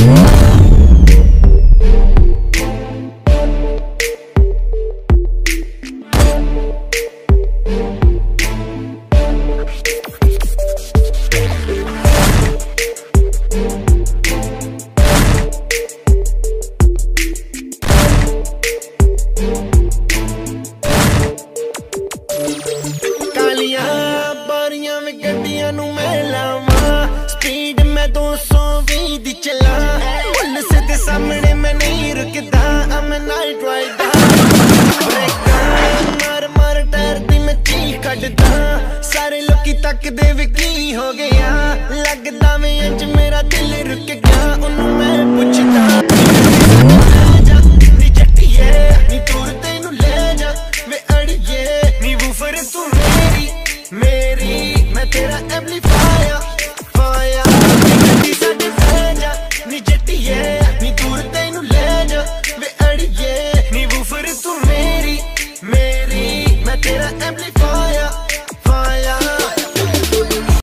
Música ਸਾਹਮਣੇ ਮੈਂ ਨਹੀਂ ਰੁਕਦਾ ਆਮ ਨਾਈਟ ਰਾਈਡਰ ਮਾਰ ਮਾਰ, ਡਰਦੀ ਮੈਂ ਚੀਖ ਕੱਢਦਾ। ਸਾਰੇ ਲੋਕੀ ਤੱਕਦੇ ਵੀ ਕੀ ਹੋ ਗਿਆ। ਲੱਗਦਾ ਮੈਂ ਇੰਜ ਮੇਰਾ ਦਿਲ ਰੁਕ ਗਿਆ, ਉਹਨੂੰ ਮੈਂ ਪੁੱਛਦਾ। ਤੇਰਾ in an